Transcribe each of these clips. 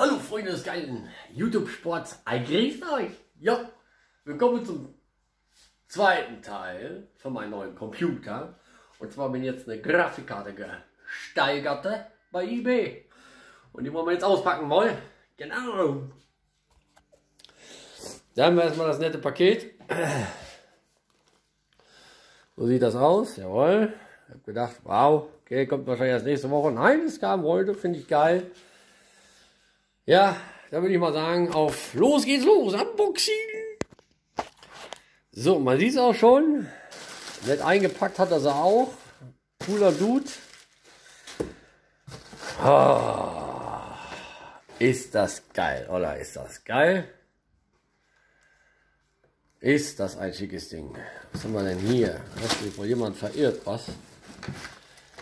Freunde des geilen YouTube-Sports, ich grüße euch. Ja, willkommen zum zweiten Teil von meinem neuen Computer. Und zwar bin jetzt eine Grafikkarte gesteigerte bei eBay. Und die wollen wir jetzt auspacken wollen. Genau. Da haben wir erstmal das nette Paket. So sieht das aus, jawohl. Ich habe gedacht, wow, okay, kommt wahrscheinlich erst nächste Woche. Nein, es kam heute, finde ich geil. Ja, da würde ich mal sagen, auf los geht's los, Unboxing. So, man sieht es auch schon. Nett eingepackt hat er sie auch. Cooler Dude. Oh, ist das geil, oder ist das geil? Ist das ein schickes Ding. Was haben wir denn hier? Hast du wohl jemand verirrt, was?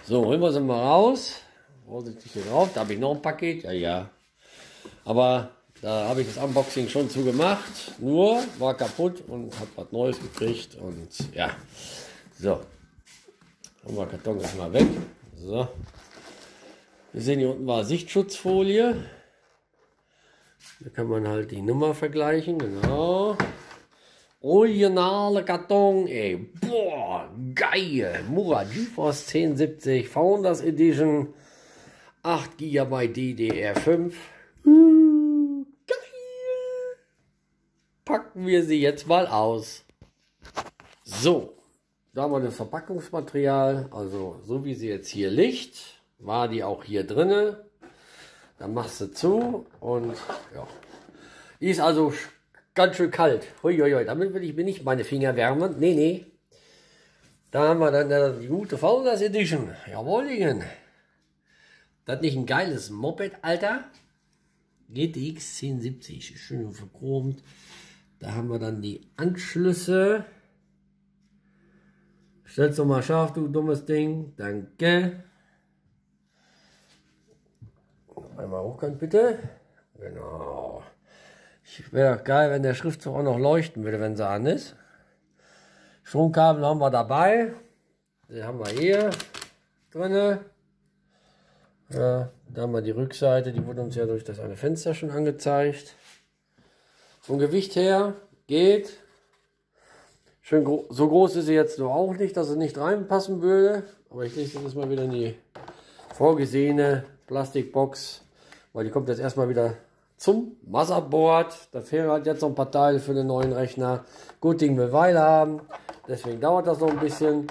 So, holen wir sie mal raus. Vorsichtig hier drauf. Da habe ich noch ein Paket. Ja, ja. Aber da habe ich das Unboxing schon zu gemacht. Nur war kaputt und habe was Neues gekriegt. Und ja. So. Haben wir Karton erstmal weg. So. Wir sehen hier unten war Sichtschutzfolie. Da kann man halt die Nummer vergleichen. Genau. Originale Karton, ey. Boah, geil. Murat GeForce 1070 Founders Edition. 8 GB DDR5. Uh, geil. Packen wir sie jetzt mal aus. So, da haben wir das Verpackungsmaterial. Also, so wie sie jetzt hier liegt, war die auch hier drinne. Dann machst du zu und ja. Die ist also ganz schön kalt. Huiuiui, damit will ich mir nicht meine Finger wärmen. Nee, nee. Da haben wir dann die gute Founders Edition. Jawohl, Das nicht ein geiles Moped, Alter? GTX 1070, schön verchromt. Da haben wir dann die Anschlüsse. Stell's doch mal scharf, du dummes Ding. Danke. Einmal hochkant bitte. Genau. Wäre geil, wenn der Schriftzug auch noch leuchten würde, wenn sie an ist. Stromkabel haben wir dabei. Die haben wir hier drin. Ja, da haben wir die Rückseite, die wurde uns ja durch das eine Fenster schon angezeigt. Vom Gewicht her geht. Schön gro so groß ist sie jetzt nur auch nicht, dass sie nicht reinpassen würde. Aber ich lege das mal wieder in die vorgesehene Plastikbox, weil die kommt jetzt erstmal wieder zum Motherboard. Da fehlen halt jetzt noch ein paar Teile für den neuen Rechner. Gut Ding will Weile haben. Deswegen dauert das noch ein bisschen.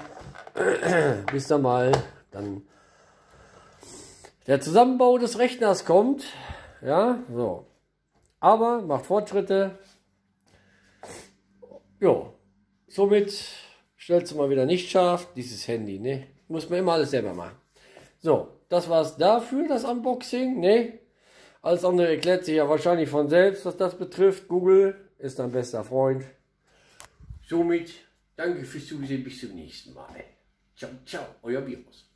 Bis da mal dann der Zusammenbau des Rechners kommt. Ja, so. Aber macht Fortschritte. Jo. Somit stellst du mal wieder nicht scharf. Dieses Handy, ne? Muss man immer alles selber machen. So, das war's dafür, das Unboxing, ne? Alles andere erklärt sich ja wahrscheinlich von selbst, was das betrifft. Google ist dein bester Freund. Somit danke fürs Zusehen, bis zum nächsten Mal. Ciao, ciao, euer Virus.